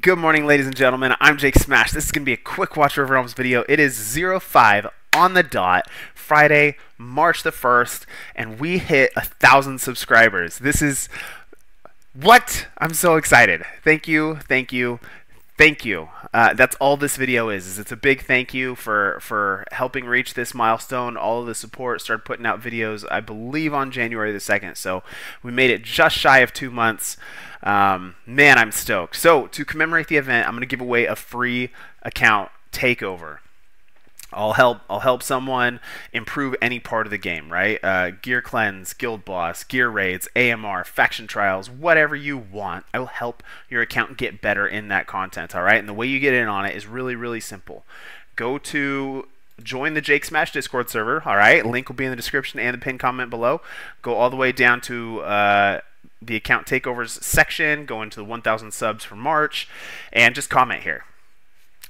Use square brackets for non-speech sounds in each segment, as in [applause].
Good morning, ladies and gentlemen. I'm Jake Smash. This is going to be a quick Watcher of Realms video. It is 05 on the dot, Friday, March the 1st, and we hit a thousand subscribers. This is what? I'm so excited. Thank you, thank you, thank you. Uh, that's all this video is, is. It's a big thank you for for helping reach this milestone. All of the support. Started putting out videos, I believe, on January the second. So we made it just shy of two months. Um, man, I'm stoked. So to commemorate the event, I'm going to give away a free account takeover. I'll help. I'll help someone improve any part of the game, right? Uh, gear cleanse, guild boss, gear raids, AMR, faction trials, whatever you want. I will help your account get better in that content. All right, and the way you get in on it is really, really simple. Go to join the Jake Smash Discord server. All right, link will be in the description and the pinned comment below. Go all the way down to. Uh, the account takeovers section, go into the 1,000 subs for March, and just comment here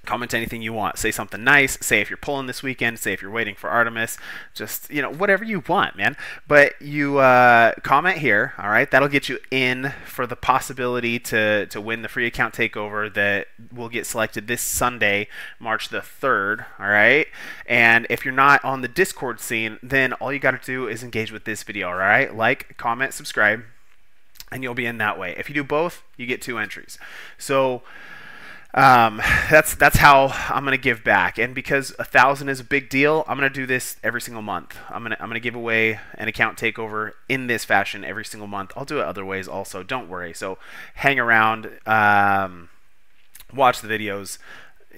comment anything you want. Say something nice. Say if you're pulling this weekend. Say if you're waiting for Artemis. Just you know whatever you want, man. But you uh, comment here. All right, that'll get you in for the possibility to to win the free account takeover that will get selected this Sunday, March the third. All right, and if you're not on the Discord scene, then all you got to do is engage with this video. All right, like, comment, subscribe. And you'll be in that way. If you do both, you get two entries. So, um, that's that's how I'm gonna give back. And because a thousand is a big deal, I'm gonna do this every single month. I'm gonna I'm gonna give away an account takeover in this fashion every single month. I'll do it other ways also. Don't worry. So hang around, um, watch the videos.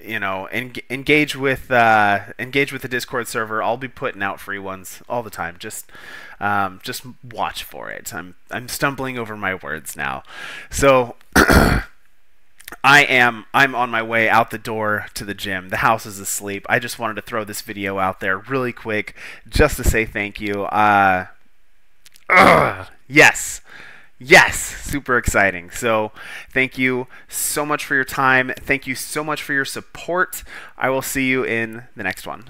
You know, en- engage with uh, engage with the Discord server. I'll be putting out free ones all the time. Just um, just watch for it. I'm I'm stumbling over my words now. So. [clears throat] I am I'm on my way out the door to the gym. The house is asleep. I just wanted to throw this video out there really quick just to say thank you. Uh, ugh, [clears throat] yes. Yes, super exciting. So, thank you so much for your time. Thank you so much for your support. I will see you in the next one.